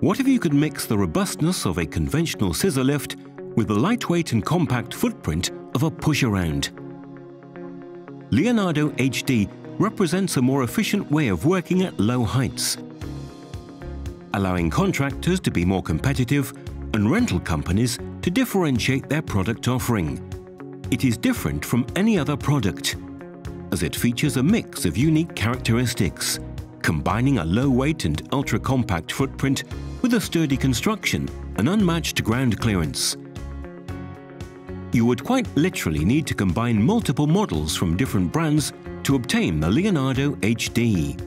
What if you could mix the robustness of a conventional scissor lift with the lightweight and compact footprint of a push-around? Leonardo HD represents a more efficient way of working at low heights, allowing contractors to be more competitive and rental companies to differentiate their product offering. It is different from any other product, as it features a mix of unique characteristics, combining a low-weight and ultra-compact footprint with a sturdy construction and unmatched ground clearance. You would quite literally need to combine multiple models from different brands to obtain the Leonardo HD.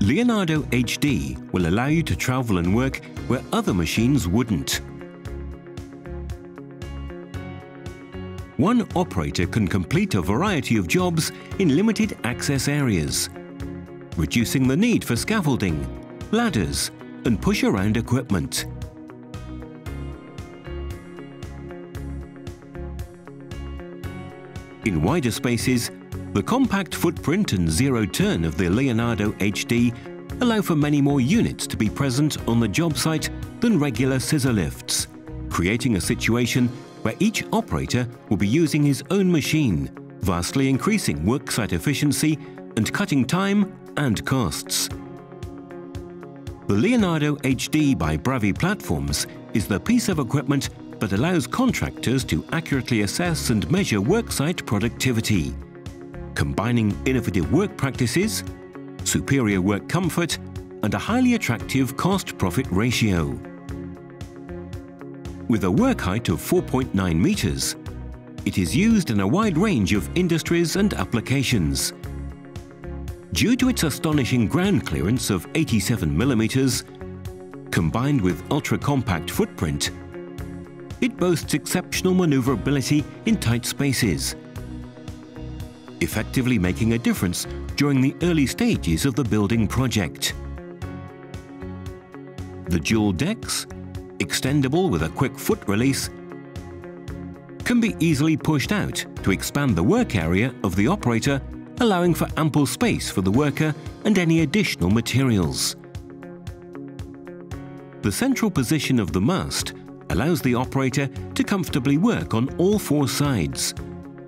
Leonardo HD will allow you to travel and work where other machines wouldn't. One operator can complete a variety of jobs in limited access areas, reducing the need for scaffolding, ladders and push-around equipment. In wider spaces, the compact footprint and zero turn of the Leonardo HD allow for many more units to be present on the job site than regular scissor lifts, creating a situation where each operator will be using his own machine, vastly increasing worksite efficiency and cutting time and costs. The Leonardo HD by Bravi Platforms is the piece of equipment that allows contractors to accurately assess and measure worksite productivity, combining innovative work practices, superior work comfort, and a highly attractive cost-profit ratio. With a work height of 4.9 meters, it is used in a wide range of industries and applications. Due to its astonishing ground clearance of 87 millimeters, combined with ultra-compact footprint, it boasts exceptional maneuverability in tight spaces, effectively making a difference during the early stages of the building project. The dual decks, extendable with a quick foot release, can be easily pushed out to expand the work area of the operator, allowing for ample space for the worker and any additional materials. The central position of the mast allows the operator to comfortably work on all four sides,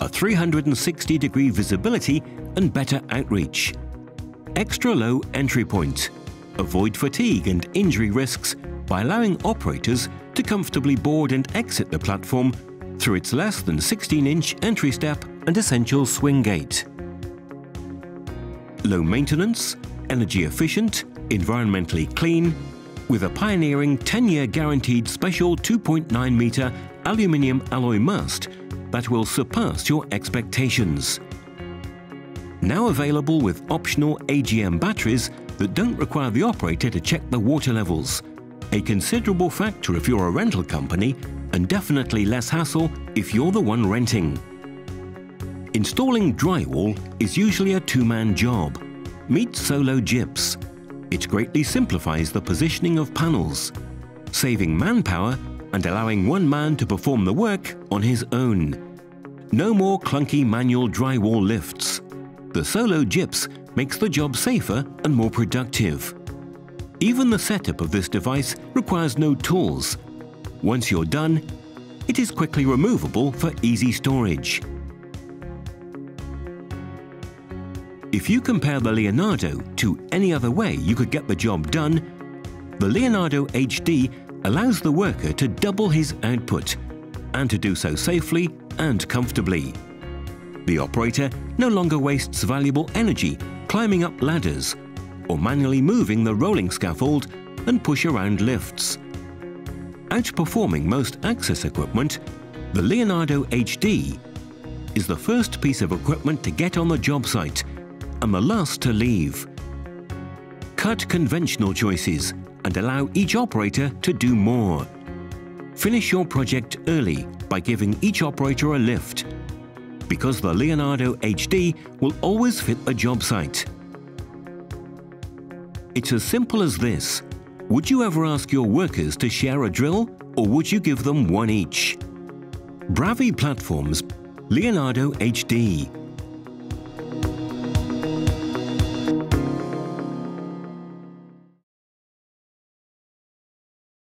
a 360 degree visibility and better outreach. Extra low entry point. Avoid fatigue and injury risks by allowing operators to comfortably board and exit the platform through its less than 16-inch entry step and essential swing gate. Low maintenance, energy efficient, environmentally clean, with a pioneering 10-year guaranteed special 2.9 meter aluminium alloy mast that will surpass your expectations. Now available with optional AGM batteries that don't require the operator to check the water levels. A considerable factor if you're a rental company and definitely less hassle if you're the one renting. Installing drywall is usually a two-man job. Meet Solo Gyps, it greatly simplifies the positioning of panels, saving manpower and allowing one man to perform the work on his own. No more clunky manual drywall lifts. The Solo Gyps makes the job safer and more productive. Even the setup of this device requires no tools. Once you're done, it is quickly removable for easy storage. If you compare the Leonardo to any other way you could get the job done, the Leonardo HD allows the worker to double his output and to do so safely and comfortably. The operator no longer wastes valuable energy climbing up ladders or manually moving the rolling scaffold and push-around lifts. Outperforming most access equipment, the Leonardo HD is the first piece of equipment to get on the job site and the last to leave. Cut conventional choices and allow each operator to do more. Finish your project early by giving each operator a lift, because the Leonardo HD will always fit a job site. It's as simple as this. Would you ever ask your workers to share a drill or would you give them one each? Bravi Platforms Leonardo HD